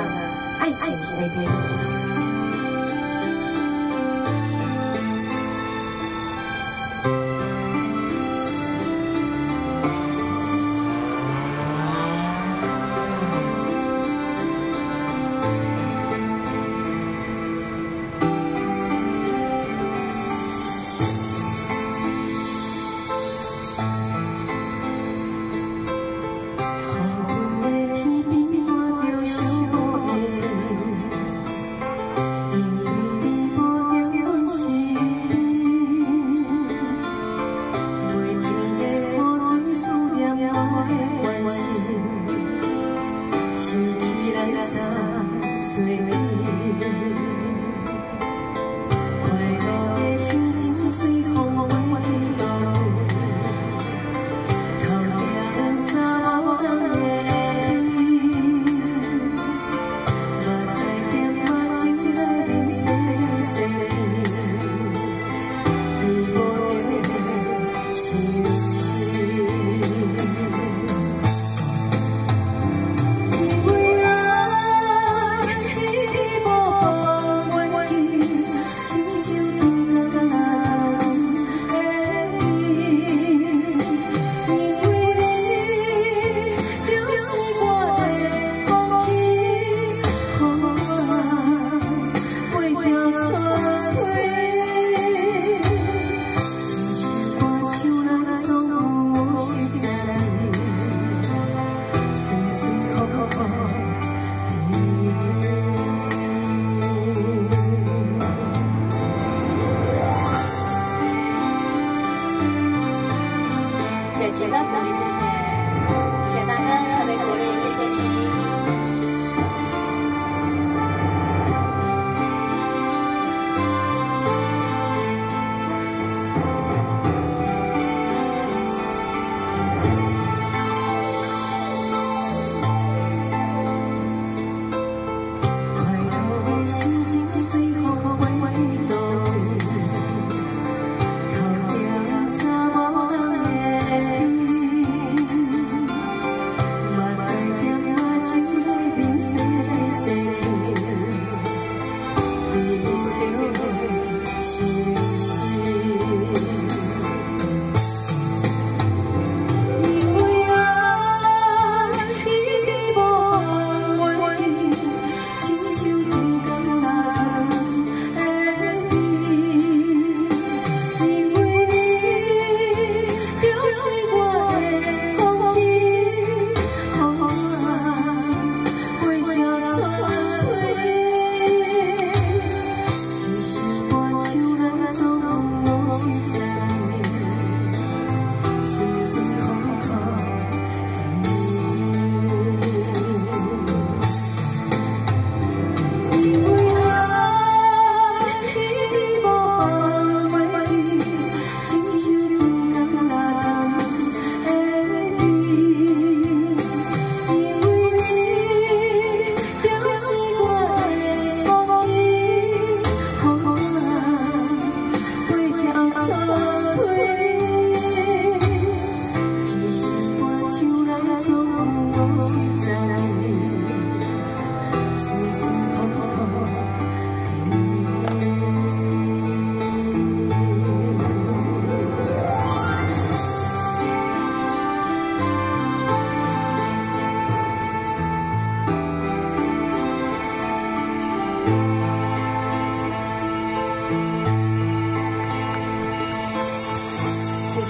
《爱情飞天》。谢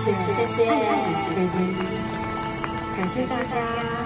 谢谢，谢谢，爱情是飞飞，感谢大家。